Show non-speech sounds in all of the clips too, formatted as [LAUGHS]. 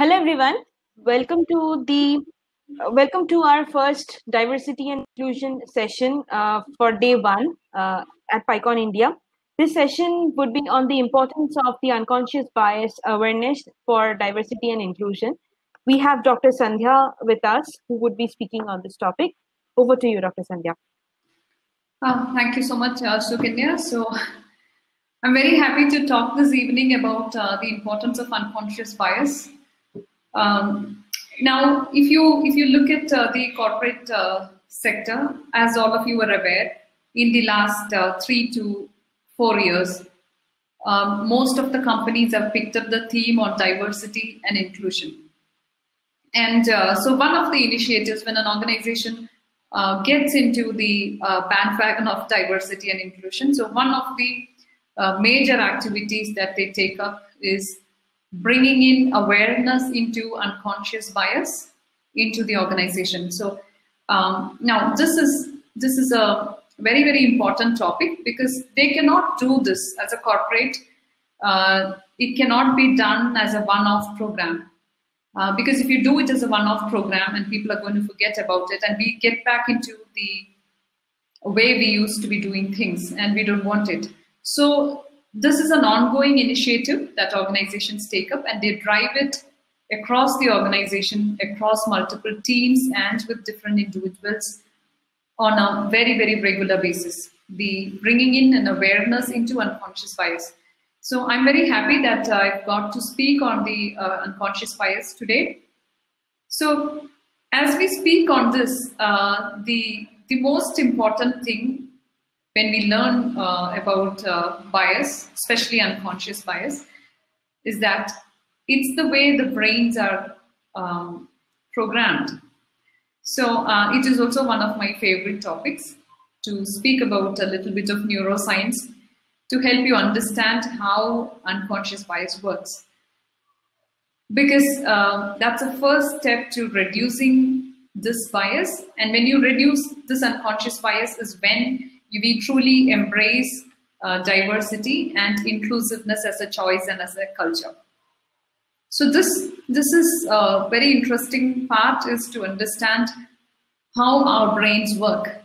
Hello, everyone. Welcome to the uh, welcome to our first diversity and inclusion session uh, for day one uh, at PyCon India. This session would be on the importance of the unconscious bias awareness for diversity and inclusion. We have Dr. Sandhya with us, who would be speaking on this topic. Over to you, Dr. Sandhya. Uh, thank you so much, uh, Sukanya. So, I'm very happy to talk this evening about uh, the importance of unconscious bias. Um, now, if you if you look at uh, the corporate uh, sector, as all of you are aware, in the last uh, three to four years, um, most of the companies have picked up the theme on diversity and inclusion. And uh, so, one of the initiatives when an organization uh, gets into the uh, bandwagon of diversity and inclusion, so one of the major activities that they take up is bringing in awareness into unconscious bias into the organization. So um, now this is this is a very very important topic because they cannot do this as a corporate. Uh, it cannot be done as a one-off program uh, because if you do it as a one-off program and people are going to forget about it and we get back into the way we used to be doing things and we don't want it. So this is an ongoing initiative that organizations take up and they drive it across the organization, across multiple teams and with different individuals on a very, very regular basis. The bringing in an awareness into unconscious bias. So I'm very happy that I've got to speak on the uh, unconscious bias today. So as we speak on this, uh, the, the most important thing when we learn uh, about uh, bias, especially unconscious bias, is that it's the way the brains are um, programmed. So uh, it is also one of my favorite topics to speak about a little bit of neuroscience to help you understand how unconscious bias works. Because uh, that's the first step to reducing this bias. And when you reduce this unconscious bias is when we truly embrace uh, diversity and inclusiveness as a choice and as a culture. So this this is a very interesting part is to understand how our brains work.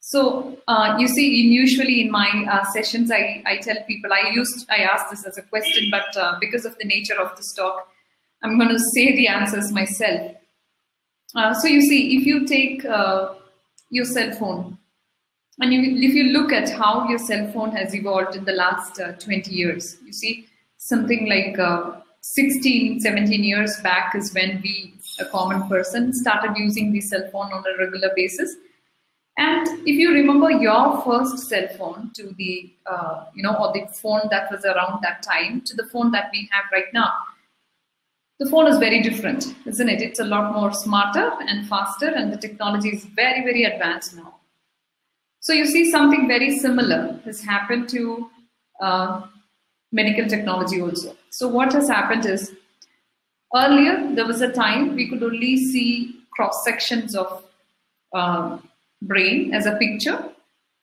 So uh, you see, in usually in my uh, sessions, I, I tell people I used I ask this as a question, but uh, because of the nature of this talk, I'm going to say the answers myself. Uh, so you see, if you take uh, your cell phone, and you, if you look at how your cell phone has evolved in the last uh, 20 years, you see something like uh, 16, 17 years back is when we, a common person, started using the cell phone on a regular basis. And if you remember your first cell phone to the, uh, you know, or the phone that was around that time to the phone that we have right now, the phone is very different, isn't it? It's a lot more smarter and faster, and the technology is very, very advanced now. So you see something very similar has happened to uh, medical technology also. So what has happened is earlier there was a time we could only see cross sections of uh, brain as a picture.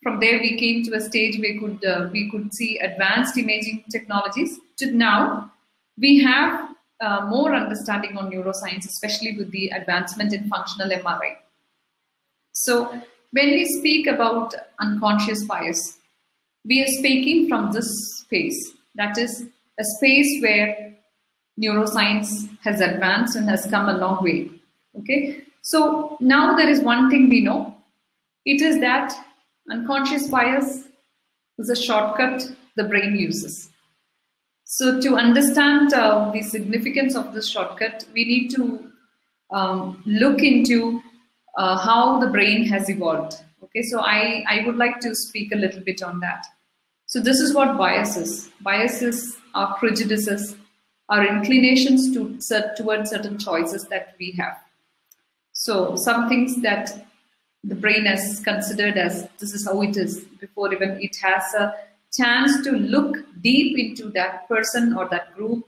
From there we came to a stage where we could uh, we could see advanced imaging technologies. To now we have uh, more understanding on neuroscience, especially with the advancement in functional MRI. So when we speak about unconscious bias, we are speaking from this space. That is a space where neuroscience has advanced and has come a long way. Okay, so now there is one thing we know. It is that unconscious bias is a shortcut the brain uses. So to understand uh, the significance of this shortcut, we need to um, look into uh, how the brain has evolved. Okay, so I, I would like to speak a little bit on that. So this is what bias is. Biases are prejudices, are inclinations to towards certain choices that we have. So some things that the brain has considered as this is how it is before even it has a chance to look deep into that person or that group,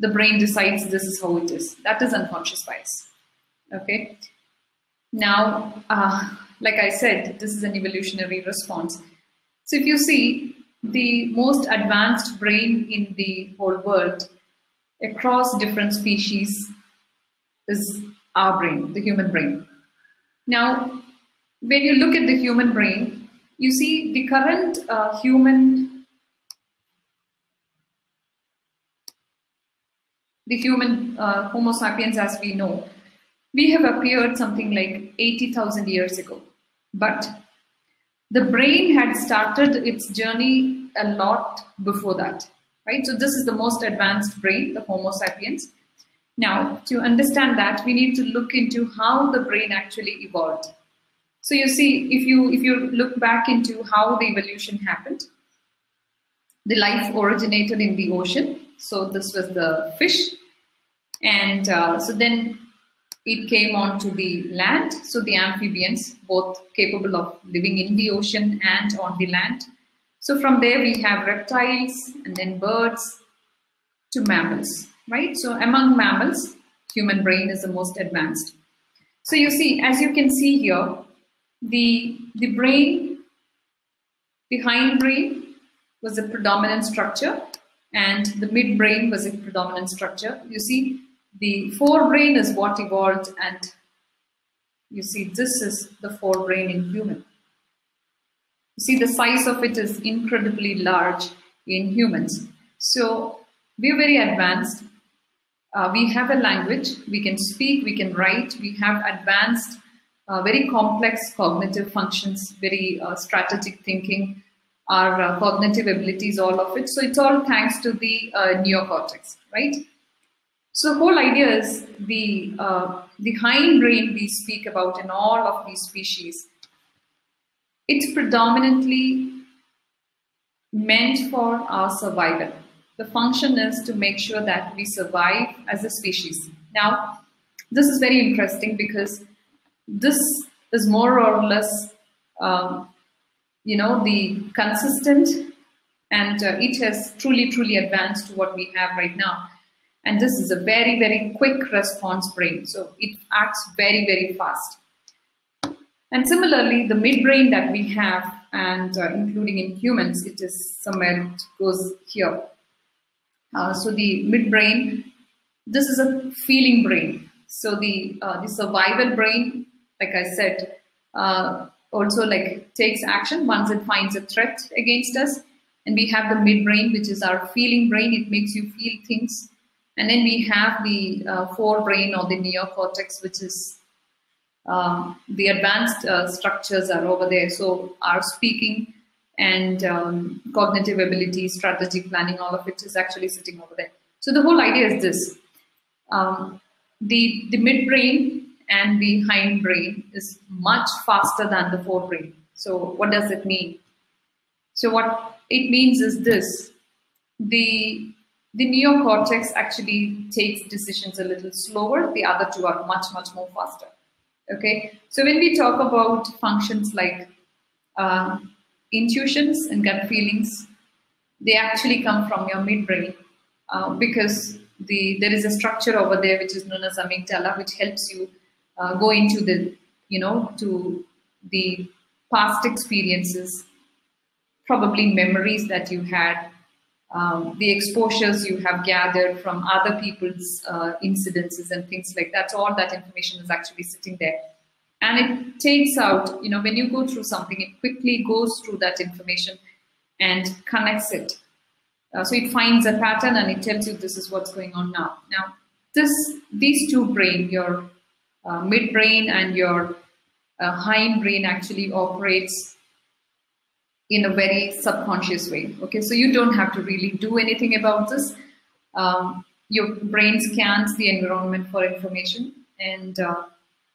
the brain decides this is how it is. That is unconscious bias. Okay. Now, uh, like I said, this is an evolutionary response. So if you see the most advanced brain in the whole world across different species is our brain, the human brain. Now, when you look at the human brain, you see the current uh, human, the human uh, Homo sapiens as we know, we have appeared something like 80,000 years ago. But the brain had started its journey a lot before that, right? So this is the most advanced brain, the Homo sapiens. Now, to understand that, we need to look into how the brain actually evolved. So you see, if you if you look back into how the evolution happened, the life originated in the ocean. So this was the fish, and uh, so then it came onto the land. So the amphibians, both capable of living in the ocean and on the land. So from there we have reptiles and then birds to mammals, right? So among mammals, human brain is the most advanced. So you see, as you can see here, the, the brain, the hindbrain was a predominant structure and the midbrain was a predominant structure. You see, the forebrain is what evolved and you see this is the forebrain in human. You see the size of it is incredibly large in humans. So we're very advanced. Uh, we have a language, we can speak, we can write, we have advanced, uh, very complex cognitive functions, very uh, strategic thinking, our uh, cognitive abilities, all of it. So it's all thanks to the uh, neocortex, right? So the whole idea is the, uh, the hindbrain we speak about in all of these species. It's predominantly meant for our survival. The function is to make sure that we survive as a species. Now, this is very interesting because this is more or less, um, you know, the consistent and uh, it has truly, truly advanced to what we have right now. And this is a very, very quick response brain. So it acts very, very fast. And similarly, the midbrain that we have, and uh, including in humans, it is somewhere it goes here. Uh, so the midbrain, this is a feeling brain. So the uh, the survival brain, like I said, uh, also like takes action once it finds a threat against us. And we have the midbrain, which is our feeling brain. It makes you feel things and then we have the uh, forebrain or the neocortex, which is um, the advanced uh, structures are over there. So our speaking and um, cognitive ability, strategic planning, all of it is actually sitting over there. So the whole idea is this. Um, the, the midbrain and the hindbrain is much faster than the forebrain. So what does it mean? So what it means is this. The the neocortex actually takes decisions a little slower. The other two are much, much more faster. Okay, so when we talk about functions like uh, intuitions and gut feelings, they actually come from your midbrain uh, because the there is a structure over there which is known as amygdala, which helps you uh, go into the you know to the past experiences, probably memories that you had, um, the exposures you have gathered from other people's uh, incidences and things like that. all that information is actually sitting there. And it takes out, you know, when you go through something, it quickly goes through that information and connects it. Uh, so it finds a pattern and it tells you this is what's going on now. Now, this, these two brain, your uh, midbrain and your uh, hindbrain actually operates in a very subconscious way. Okay, so you don't have to really do anything about this. Um, your brain scans the environment for information. And uh,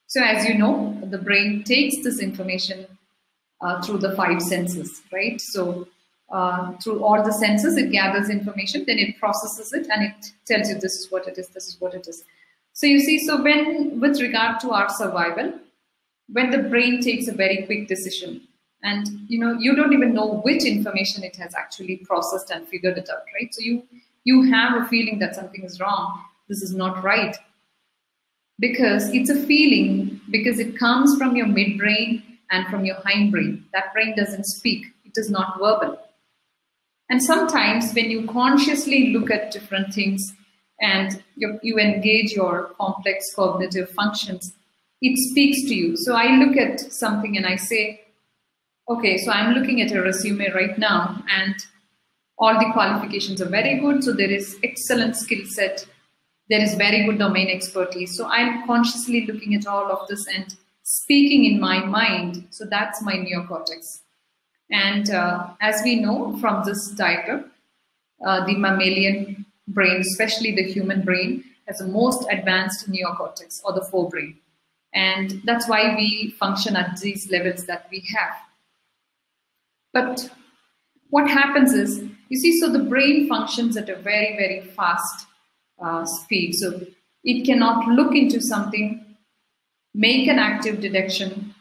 so, as you know, the brain takes this information uh, through the five senses, right? So, uh, through all the senses, it gathers information, then it processes it, and it tells you this is what it is, this is what it is. So, you see, so when, with regard to our survival, when the brain takes a very quick decision, and you know you don't even know which information it has actually processed and figured it out right? So you you have a feeling that something is wrong. This is not right. Because it's a feeling because it comes from your midbrain and from your hindbrain. That brain doesn't speak. It is not verbal. And sometimes when you consciously look at different things and you, you engage your complex cognitive functions, it speaks to you. So I look at something and I say, okay, so I'm looking at a resume right now and all the qualifications are very good. So there is excellent skill set. There is very good domain expertise. So I'm consciously looking at all of this and speaking in my mind. So that's my neocortex. And uh, as we know from this diagram, uh, the mammalian brain, especially the human brain, has the most advanced neocortex or the forebrain. And that's why we function at these levels that we have. But what happens is, you see, so the brain functions at a very, very fast uh, speed. So it cannot look into something, make an active detection,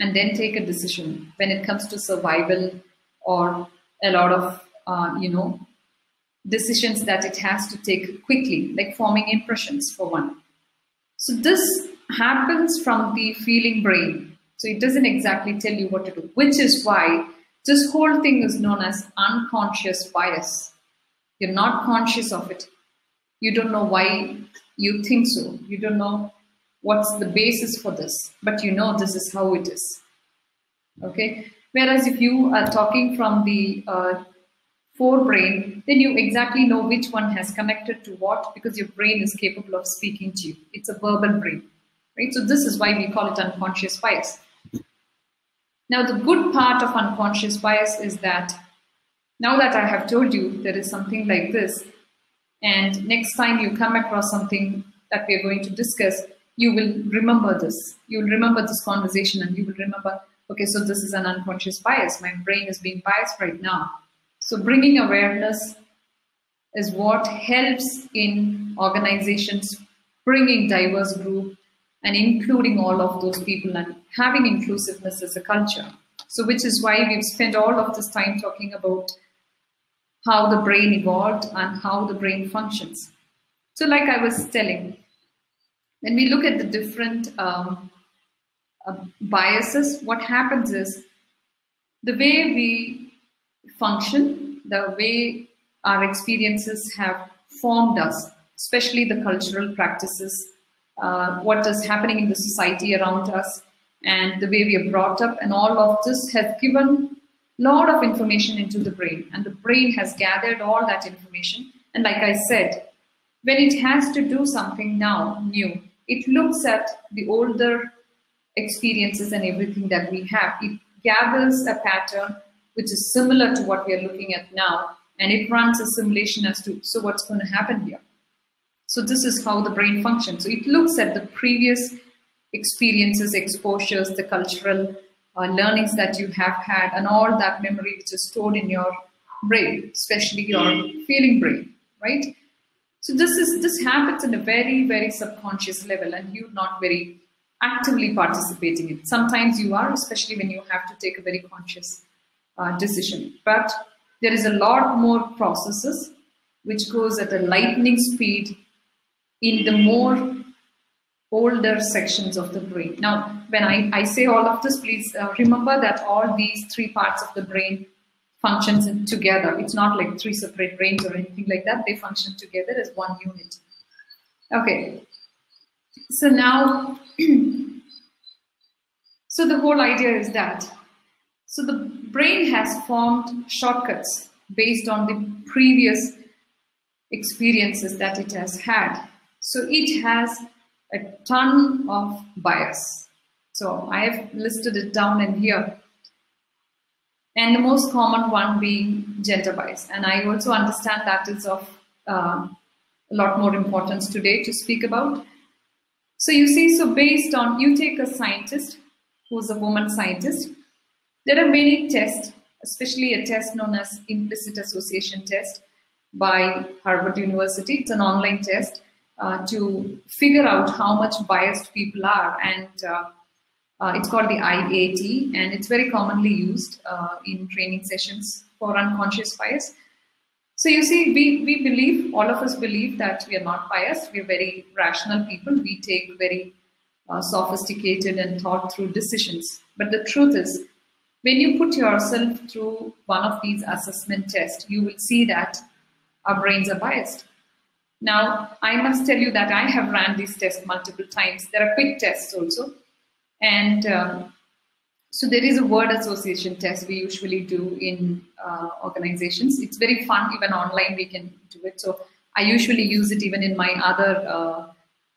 and then take a decision when it comes to survival or a lot of, uh, you know, decisions that it has to take quickly, like forming impressions for one. So this happens from the feeling brain. So it doesn't exactly tell you what to do, which is why this whole thing is known as unconscious bias. You're not conscious of it. You don't know why you think so. You don't know what's the basis for this, but you know this is how it is. Okay. Whereas if you are talking from the uh, forebrain, then you exactly know which one has connected to what because your brain is capable of speaking to you. It's a verbal brain, right? So this is why we call it unconscious bias. Now, the good part of unconscious bias is that now that I have told you there is something like this, and next time you come across something that we are going to discuss, you will remember this. You will remember this conversation and you will remember, okay, so this is an unconscious bias. My brain is being biased right now. So bringing awareness is what helps in organizations bringing diverse group and including all of those people and having inclusiveness as a culture. So which is why we've spent all of this time talking about how the brain evolved and how the brain functions. So like I was telling, when we look at the different um, uh, biases, what happens is the way we function, the way our experiences have formed us, especially the cultural practices, uh, what is happening in the society around us, and the way we are brought up, and all of this has given a lot of information into the brain, and the brain has gathered all that information. And like I said, when it has to do something now new, it looks at the older experiences and everything that we have. It gathers a pattern which is similar to what we are looking at now, and it runs a simulation as to, so what's going to happen here? So this is how the brain functions. So it looks at the previous experiences, exposures, the cultural uh, learnings that you have had, and all that memory which is stored in your brain, especially your feeling brain, right? So this is this happens in a very, very subconscious level, and you're not very actively participating in. Sometimes you are, especially when you have to take a very conscious uh, decision. But there is a lot more processes which goes at a lightning speed in the more older sections of the brain. Now, when I, I say all of this, please uh, remember that all these three parts of the brain functions together. It's not like three separate brains or anything like that. They function together as one unit. Okay. So now, [CLEARS THROAT] so the whole idea is that so the brain has formed shortcuts based on the previous experiences that it has had. So it has a ton of bias. So I have listed it down in here. And the most common one being gender bias. And I also understand that is of uh, a lot more importance today to speak about. So you see, so based on, you take a scientist who's a woman scientist, there are many tests, especially a test known as implicit association test by Harvard University. It's an online test uh, to figure out how much biased people are. And uh, uh, it's called the IAT, and it's very commonly used uh, in training sessions for unconscious bias. So you see, we, we believe, all of us believe that we are not biased. We are very rational people. We take very uh, sophisticated and thought through decisions. But the truth is, when you put yourself through one of these assessment tests, you will see that our brains are biased. Now, I must tell you that I have ran these tests multiple times. There are quick tests also. And um, so there is a word association test we usually do in uh, organizations. It's very fun, even online we can do it. So I usually use it even in my other uh,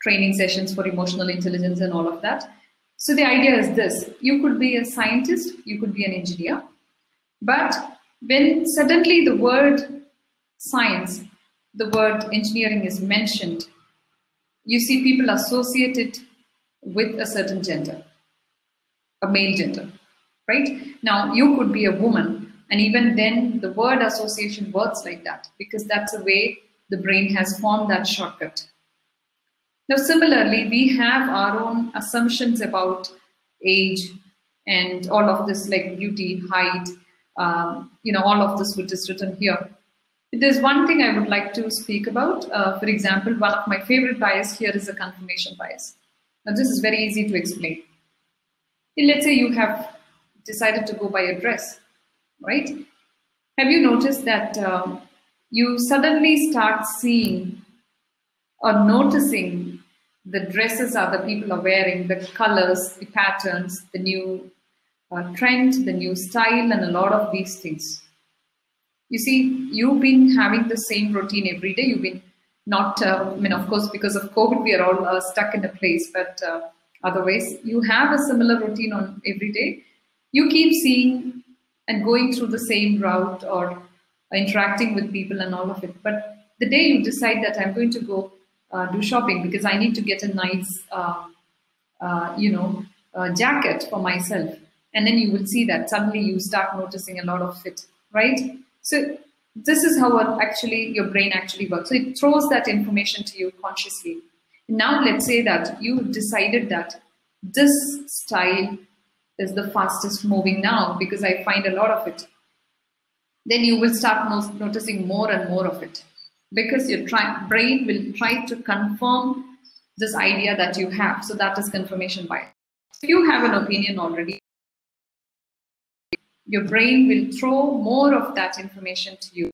training sessions for emotional intelligence and all of that. So the idea is this, you could be a scientist, you could be an engineer, but when suddenly the word science, the word engineering is mentioned, you see people associate it with a certain gender, a male gender, right? Now, you could be a woman, and even then, the word association works like that because that's the way the brain has formed that shortcut. Now, similarly, we have our own assumptions about age and all of this, like beauty, height, um, you know, all of this which is written here. There's one thing I would like to speak about. Uh, for example, one of my favorite bias here is a confirmation bias. Now, this is very easy to explain. Let's say you have decided to go buy a dress, right? Have you noticed that um, you suddenly start seeing or noticing the dresses other people are wearing, the colors, the patterns, the new uh, trend, the new style, and a lot of these things. You see, you've been having the same routine every day. You've been not, uh, I mean, of course, because of COVID, we are all uh, stuck in a place, but uh, otherwise, you have a similar routine on every day. You keep seeing and going through the same route or interacting with people and all of it. But the day you decide that I'm going to go uh, do shopping because I need to get a nice, uh, uh, you know, jacket for myself. And then you will see that suddenly you start noticing a lot of fit, right? So this is how actually your brain actually works. So it throws that information to you consciously. Now let's say that you decided that this style is the fastest moving now because I find a lot of it. Then you will start noticing more and more of it because your brain will try to confirm this idea that you have. So that is confirmation bias. If you have an opinion already, your brain will throw more of that information to you.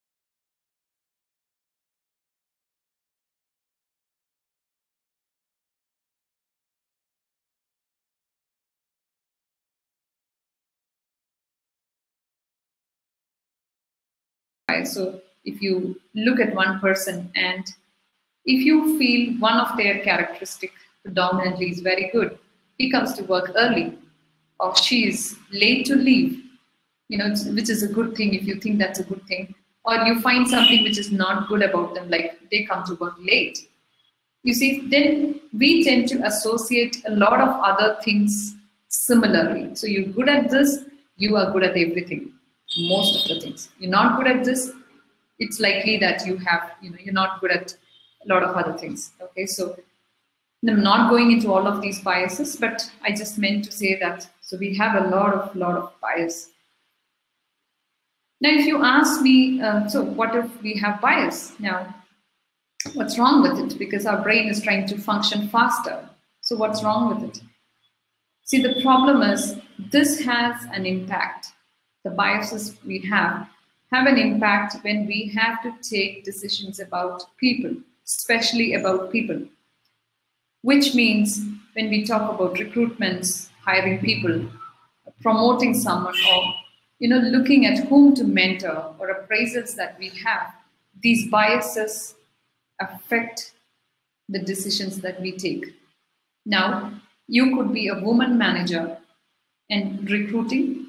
So if you look at one person and if you feel one of their characteristic predominantly is very good, he comes to work early or she is late to leave, you know, which is a good thing if you think that's a good thing, or you find something which is not good about them, like they come to work late. You see, then we tend to associate a lot of other things similarly. So you're good at this, you are good at everything, most of the things. You're not good at this, it's likely that you have, you know, you're not good at a lot of other things. Okay, so I'm not going into all of these biases, but I just meant to say that. So we have a lot of lot of bias. Now, if you ask me, uh, so what if we have bias? Now, what's wrong with it? Because our brain is trying to function faster. So what's wrong with it? See, the problem is this has an impact. The biases we have have an impact when we have to take decisions about people, especially about people. Which means when we talk about recruitments, hiring people, promoting someone, or you know, looking at whom to mentor or appraisals that we have, these biases affect the decisions that we take. Now, you could be a woman manager and recruiting,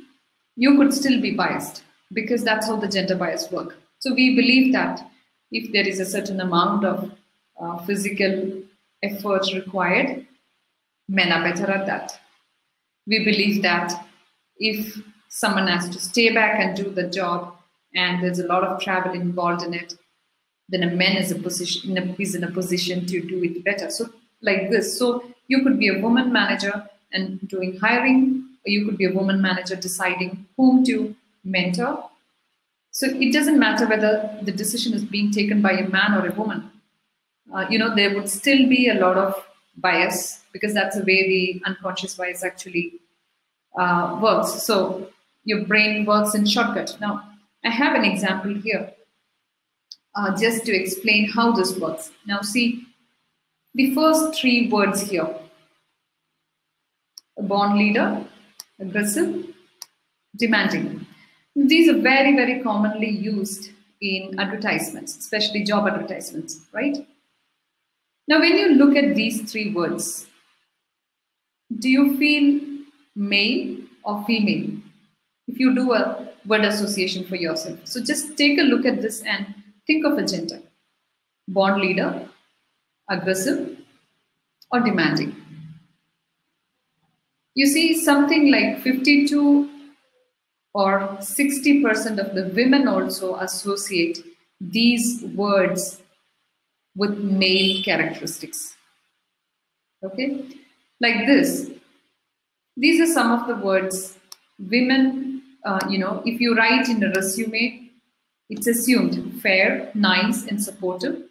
you could still be biased because that's how the gender bias work. So we believe that if there is a certain amount of uh, physical effort required, men are better at that. We believe that if someone has to stay back and do the job and there's a lot of travel involved in it, then a man is a position in a, is in a position to do it better. So like this. So you could be a woman manager and doing hiring, or you could be a woman manager deciding whom to mentor. So it doesn't matter whether the decision is being taken by a man or a woman. Uh, you know, there would still be a lot of bias because that's the way the unconscious bias actually uh, works. So your brain works in shortcut. Now, I have an example here. uh, just to explain how this works. Now, see the first three words here a born leader, aggressive, demanding. These are very, very commonly used in advertisements, especially job advertisements, right? Now, when you look at these three words, do you feel male or female? If you do a word association for yourself. So just take a look at this and think of a gender. Born leader, aggressive, or demanding. You see something like 52 or 60% of the women also associate these words with male characteristics. Okay, like this. These are some of the words women, uh, you know, if you write in a resume, it's assumed fair, nice, and supportive.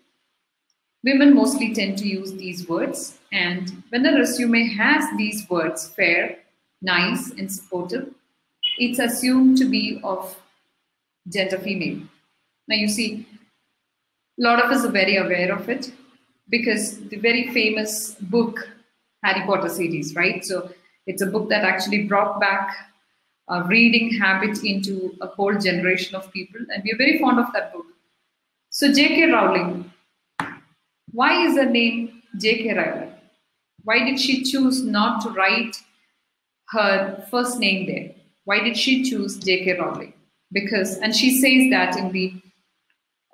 Women mostly tend to use these words. And when a resume has these words, fair, nice, and supportive, it's assumed to be of gender female. Now, you see, a lot of us are very aware of it because the very famous book, Harry Potter series, right? So it's a book that actually brought back a reading habit into a whole generation of people, and we're very fond of that book. So J.K. Rowling, why is her name J.K. Rowling? Why did she choose not to write her first name there? Why did she choose J.K. Rowling? Because, and she says that in the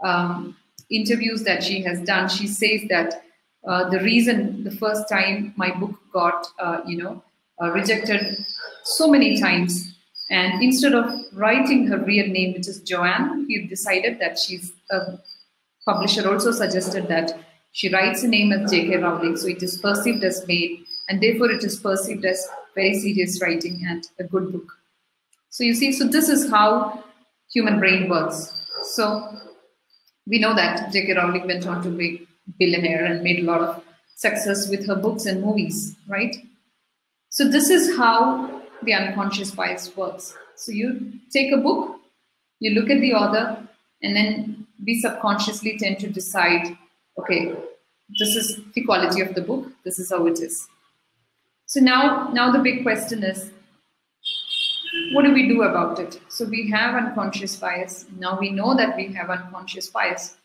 um, interviews that she has done, she says that uh, the reason the first time my book got, uh, you know, uh, rejected so many times, and instead of writing her real name, which is Joanne, he decided that she's a publisher also suggested that she writes a name as J.K. Rowling, so it is perceived as male, and therefore it is perceived as very serious writing and a good book. So you see, so this is how human brain works. So we know that J.K. Rowling went on to be billionaire and made a lot of success with her books and movies, right? So this is how the unconscious bias works. So you take a book, you look at the author, and then we subconsciously tend to decide, okay, this is the quality of the book, this is how it is. So now, now the big question is, what do we do about it? So we have unconscious bias. Now we know that we have unconscious bias.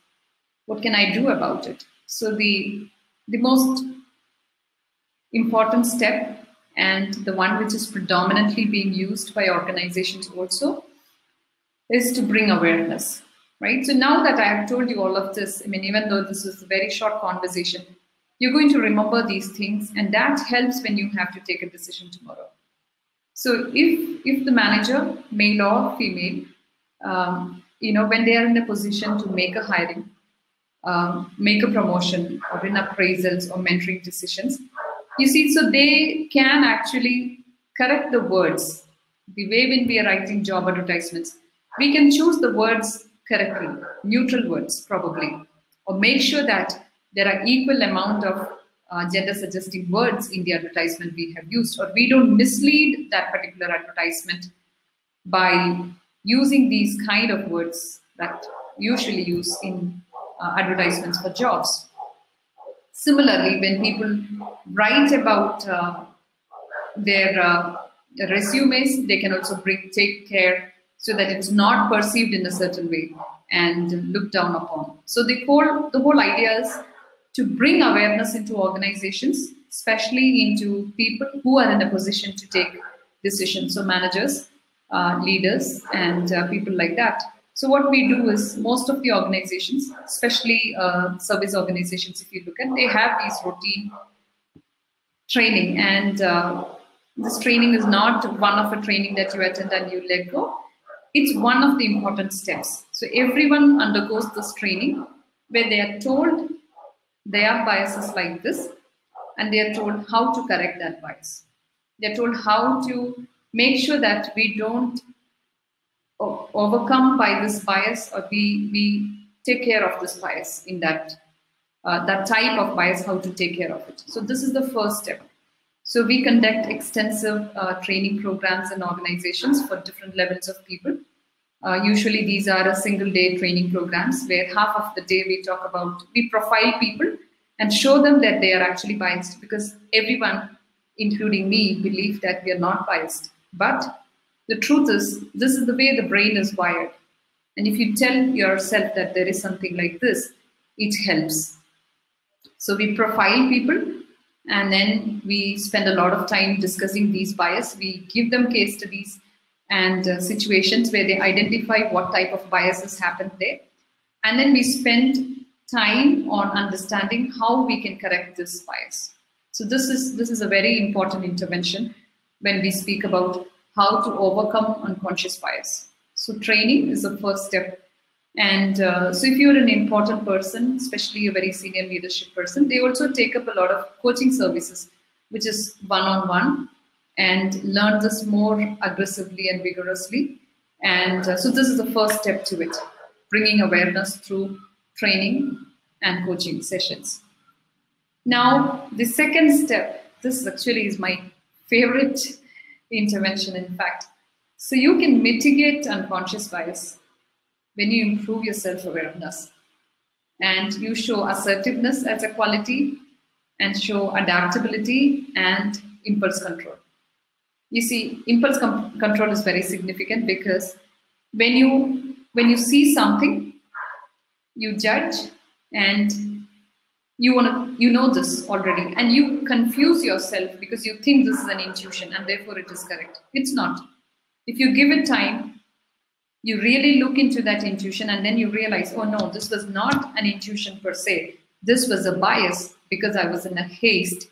What can I do about it? So the the most important step and the one which is predominantly being used by organizations also is to bring awareness right? So now that i have told you all of this i mean even though this is a very short conversation you're going to remember these things and that helps when you have to take a decision tomorrow. So if if the manager, male or female, um, you know, when they are in a position to make a hiring, um, make a promotion, or in appraisals or mentoring decisions, you see, so they can actually correct the words. The way when we are writing job advertisements, we can choose the words correctly, neutral words probably, or make sure that there are equal amount of uh, gender suggestive words in the advertisement we have used, or we don't mislead that particular advertisement by using these kind of words that usually use in uh, advertisements for jobs. Similarly, when people write about uh, their uh, resumes, they can also bring, take care so that it's not perceived in a certain way and looked down upon. So the whole the whole idea is to bring awareness into organizations, especially into people who are in a position to take decisions. So managers, uh, leaders, and uh, people like that. So what we do is most of the organizations, especially uh, service organizations, if you look at, they have these routine training, and uh, this training is not one of a training that you attend and you let go. It's one of the important steps. So everyone undergoes this training where they are told there are biases like this, and they are told how to correct that bias. They're told how to make sure that we don't overcome by this bias or we, we take care of this bias in that uh, that type of bias, how to take care of it. So this is the first step. So we conduct extensive uh, training programs and organizations for different levels of people. Uh, usually, these are a single day training programs where half of the day we talk about, we profile people and show them that they are actually biased because everyone, including me, believe that we are not biased. But the truth is, this is the way the brain is wired. And if you tell yourself that there is something like this, it helps. So we profile people and then we spend a lot of time discussing these bias. We give them case studies and uh, situations where they identify what type of biases happen there. And then we spend time on understanding how we can correct this bias. So this is this is a very important intervention when we speak about how to overcome unconscious bias. So training is the first step. And uh, so if you're an important person, especially a very senior leadership person, they also take up a lot of coaching services, which is one-on-one. -on -one and learn this more aggressively and vigorously. And uh, so this is the first step to it, bringing awareness through training and coaching sessions. Now, the second step, this actually is my favorite intervention, in fact. So you can mitigate unconscious bias when you improve your self-awareness and you show assertiveness as a quality and show adaptability and impulse control you see impulse control is very significant because when you when you see something you judge and you want to you know this already and you confuse yourself because you think this is an intuition and therefore it is correct. It's not. If you give it time you really look into that intuition and then you realize oh no this was not an intuition per se. This was a bias because i was in a haste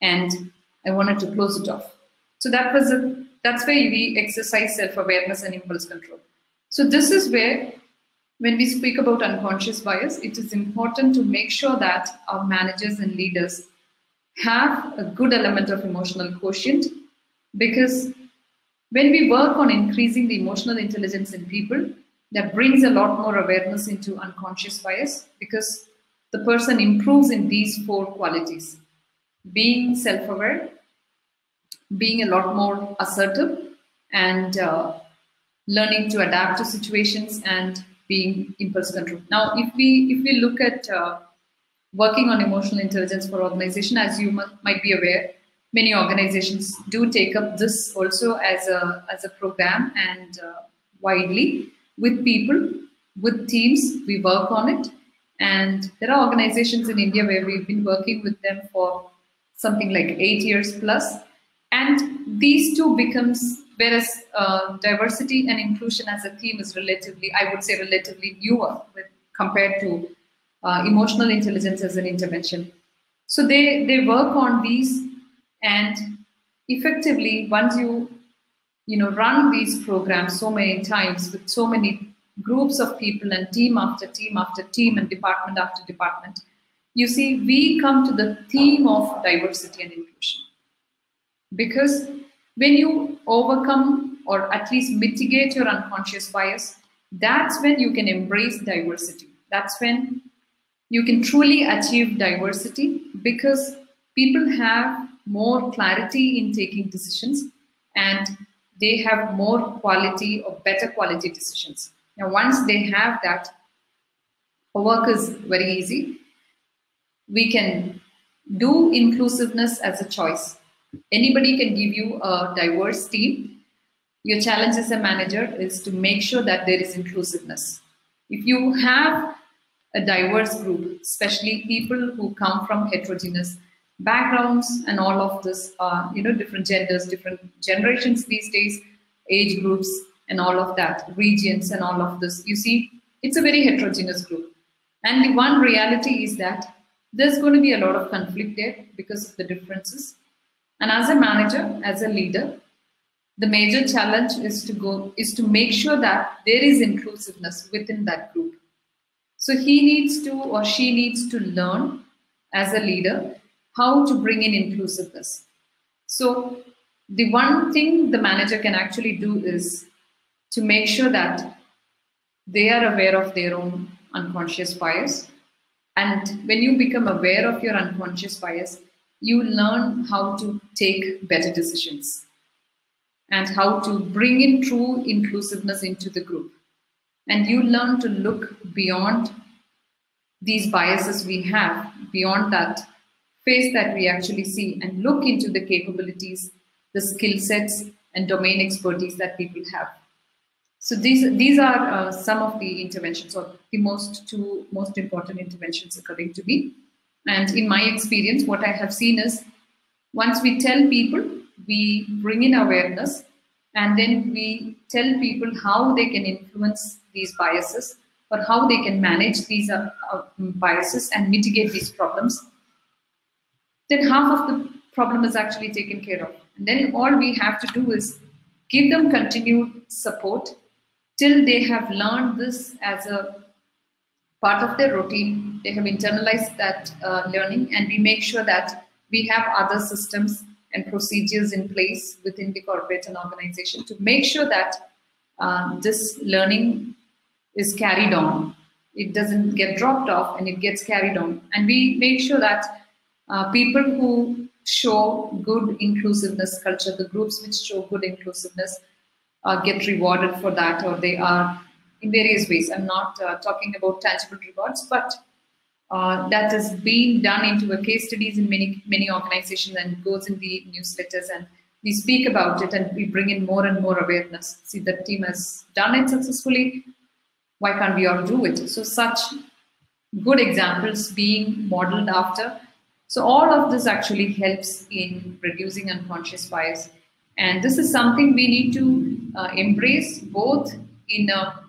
and i wanted to close it off. So that was a, that's where we exercise self-awareness and impulse control. So this is where, when we speak about unconscious bias, it is important to make sure that our managers and leaders have a good element of emotional quotient because when we work on increasing the emotional intelligence in people, that brings a lot more awareness into unconscious bias because the person improves in these four qualities. Being self aware, being a lot more assertive and uh, learning to adapt to situations and being impulse control. Now, if we if we look at uh, working on emotional intelligence for organization, as you might be aware, many organizations do take up this also as a as a program and uh, widely with people, with teams. We work on it, and there are organizations in India where we've been working with them for something like eight years plus and these two becomes, whereas uh, diversity and inclusion as a theme is relatively, I would say relatively newer with, compared to uh, emotional intelligence as an intervention. So they, they work on these and effectively once you you know run these programs so many times with so many groups of people and team after team after team and department after department you see we come to the theme of diversity and inclusion because when you overcome or at least mitigate your unconscious bias, that's when you can embrace diversity. That's when you can truly achieve diversity because people have more clarity in taking decisions and they have more quality or better quality decisions. Now, once they have that, work is very easy. We can do inclusiveness as a choice. Anybody can give you a diverse team. Your challenge as a manager is to make sure that there is inclusiveness. If you have a diverse group, especially people who come from heterogeneous backgrounds and all of this, uh, you know, different genders, different generations these days, age groups, and all of that, regions, and all of this. You see, it's a very heterogeneous group. And the one reality is that there's going to be a lot of conflict there because of the differences. And as a manager, as a leader, the major challenge is to go is to make sure that there is inclusiveness within that group. So he needs to or she needs to learn as a leader how to bring in inclusiveness. So the one thing the manager can actually do is to make sure that they are aware of their own unconscious bias. And when you become aware of your unconscious bias, you learn how to take better decisions and how to bring in true inclusiveness into the group. and you learn to look beyond these biases we have, beyond that face that we actually see, and look into the capabilities, the skill sets, and domain expertise that people have. So these these are uh, some of the interventions, or the most two most important interventions according to me. And in my experience, what I have seen is once we tell people, we bring in awareness, and then we tell people how they can influence these biases or how they can manage these uh, uh, biases and mitigate these problems. Then half of the problem is actually taken care of. And then all we have to do is give them continued support till they have learned this as a part of their routine. They have internalized that uh, learning, and we make sure that we have other systems and procedures in place within the corporate and organization to make sure that uh, this learning is carried on. It doesn't get dropped off and it gets carried on. And we make sure that uh, people who show good inclusiveness culture, the groups which show good inclusiveness, uh, get rewarded for that, or they are in various ways. I'm not uh, talking about tangible rewards, but uh, that is being done into a case studies in many many organizations and goes in the newsletters and we speak about it and we bring in more and more awareness. See, the team has done it successfully. Why can't we all do it? So such good examples being modeled after. So all of this actually helps in reducing unconscious bias and this is something we need to uh, embrace both in a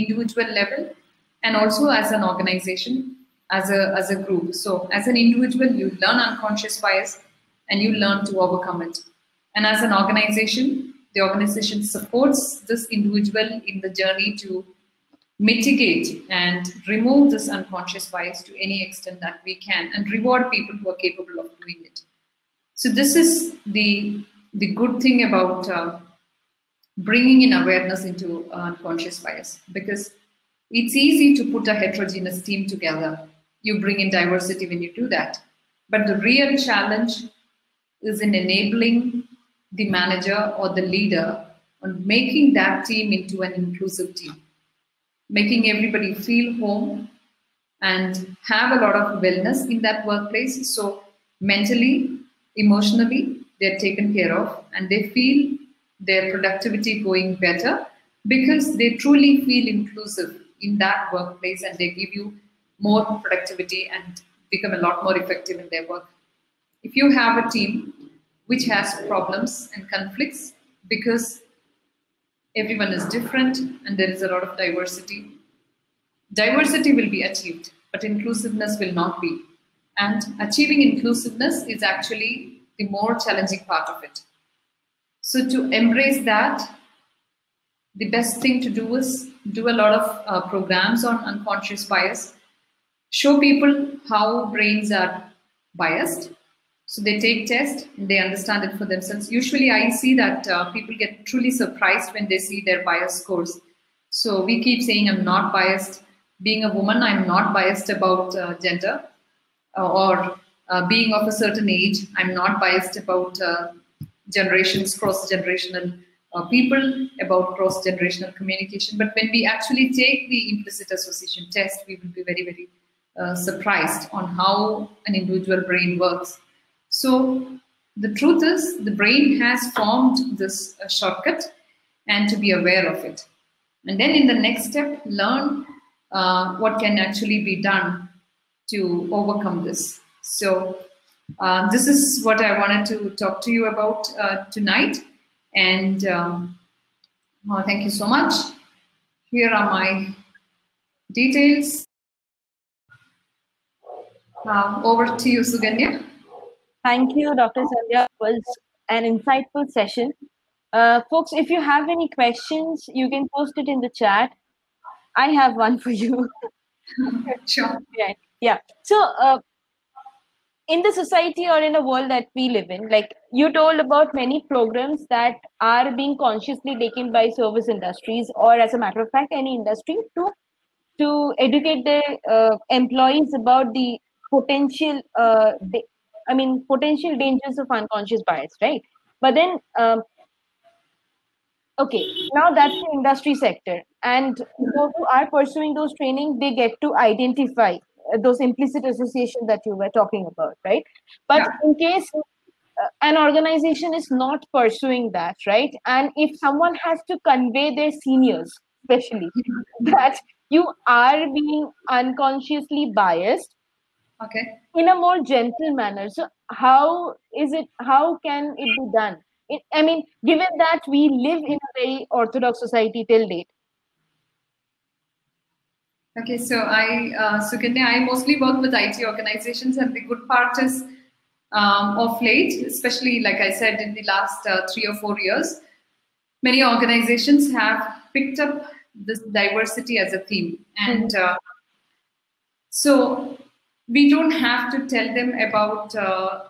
individual level and also as an organization, as a, as a group. So as an individual, you learn unconscious bias and you learn to overcome it. And as an organization, the organization supports this individual in the journey to mitigate and remove this unconscious bias to any extent that we can and reward people who are capable of doing it. So this is the the good thing about uh, bringing in awareness into unconscious bias because it's easy to put a heterogeneous team together. You bring in diversity when you do that. But the real challenge is in enabling the manager or the leader on making that team into an inclusive team, making everybody feel home and have a lot of wellness in that workplace. So mentally, emotionally, they're taken care of and they feel their productivity going better because they truly feel inclusive in that workplace and they give you more productivity and become a lot more effective in their work. If you have a team which has problems and conflicts because everyone is different and there is a lot of diversity, diversity will be achieved, but inclusiveness will not be. And achieving inclusiveness is actually the more challenging part of it. So to embrace that, the best thing to do is do a lot of uh, programs on unconscious bias, show people how brains are biased. So they take tests and they understand it for themselves. Usually I see that uh, people get truly surprised when they see their bias scores. So we keep saying I'm not biased. Being a woman, I'm not biased about uh, gender uh, or uh, being of a certain age, I'm not biased about uh, generations, cross generational uh, people, about cross generational communication. But when we actually take the implicit association test, we will be very, very uh, surprised on how an individual brain works. So the truth is, the brain has formed this uh, shortcut and to be aware of it. And then in the next step, learn uh, what can actually be done to overcome this. So uh, this is what I wanted to talk to you about uh, tonight. And um, well, thank you so much. Here are my details. Uh, over to you, Suganya. Thank you, Dr. Sandhya. It was an insightful session. Uh, folks, if you have any questions, you can post it in the chat. I have one for you. [LAUGHS] sure. Yeah. yeah. So, uh, in the society or in a world that we live in like you told about many programs that are being consciously taken by service industries or as a matter of fact any industry to to educate their uh, employees about the potential uh, i mean potential dangers of unconscious bias right? But then um, okay now that's the industry sector. And those who are pursuing those training they get to identify those implicit association that you were talking about right? But Yeah. in case uh, an organization is not pursuing that right? And if someone has to convey their seniors especially that you are being unconsciously biased Okay. in a more gentle manner. So how is it how can it be done? It, i mean given that we live in a very orthodox society till date Okay, so I, uh, Suganya, I mostly work with IT organizations, and the good part is, um, of late, especially like I said, in the last uh, three or four years, many organizations have picked up this diversity as a theme, and uh, so we don't have to tell them about uh,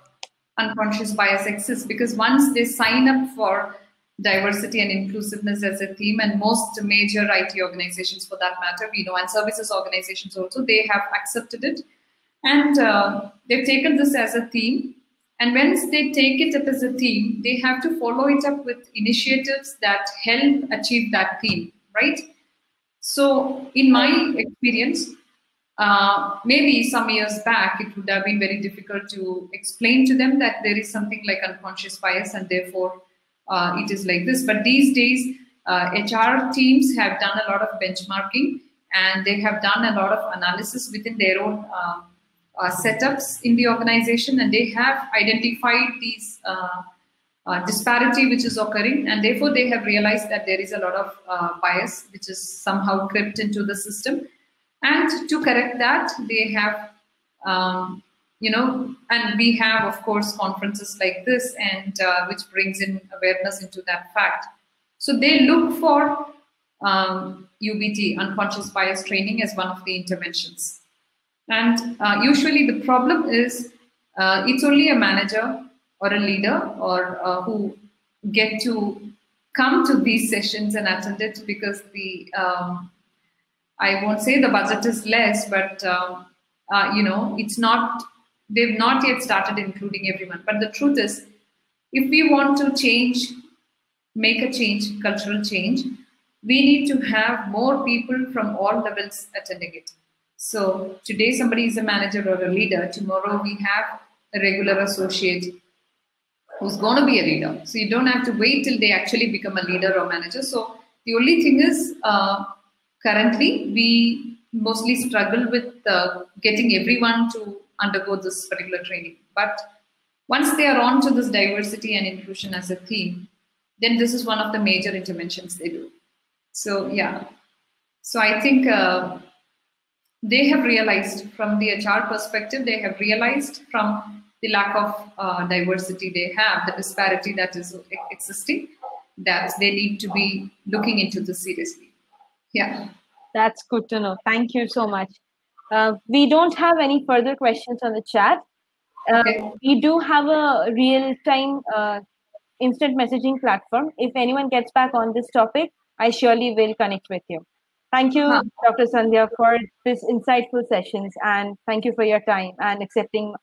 unconscious bias exists because once they sign up for diversity and inclusiveness as a theme, and most major IT organizations for that matter, we know, and services organizations also, they have accepted it. And uh, they've taken this as a theme. And once they take it up as a theme, they have to follow it up with initiatives that help achieve that theme, right? So, in my experience, uh, maybe some years back, it would have been very difficult to explain to them that there is something like unconscious bias and therefore uh, it is like this. But these days, uh, HR teams have done a lot of benchmarking and they have done a lot of analysis within their own uh, uh, setups in the organization and they have identified these uh, uh, disparity which is occurring and therefore they have realized that there is a lot of bias which is somehow crept into the system and to correct that they have um, you know and we have of course conferences like this and uh, which brings in awareness into that fact so they look for um, ubt unconscious bias training as one of the interventions and uh, usually the problem is uh, it's only a manager or a leader or uh, who get to come to these sessions and attend it because the um, I won't say the budget is less, but um, uh, you know it's not. They've not yet started including everyone. But the truth is, if we want to change, make a change, cultural change, we need to have more people from all levels attending it. So today somebody is a manager or a leader. Tomorrow we have a regular associate who's going to be a leader. So you don't have to wait till they actually become a leader or manager. So the only thing is, uh, currently we mostly struggle with uh, getting everyone to undergo this particular training. But once they are on to this diversity and inclusion as a theme, then this is one of the major interventions they do. So yeah, so I think uh, they have realized from the HR perspective, they have realized from the lack of uh, diversity they have, the disparity that is existing, that they need to be looking into this seriously. Yeah. That's good to know. Thank you so much. Uh, we don't have any further questions on the chat. Uh, Okay. we do have a real time uh, instant messaging platform. If anyone gets back on this topic, I surely will connect with you. Thank you, Huh. Dr. Sandhya, for this insightful sessions, and thank you for your time and accepting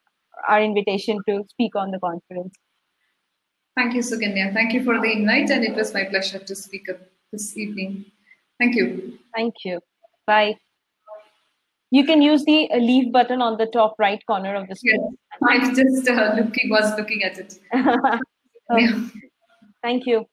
our invitation to speak on the conference. Thank you, Suganya. Thank you for the invite, and it was my pleasure to speak up this evening. Thank you. Thank you. Bye. You can use the leave button on the top right corner of the Yes, screen. I just uh, looking was looking at it. [LAUGHS] Okay. Yeah. Thank you.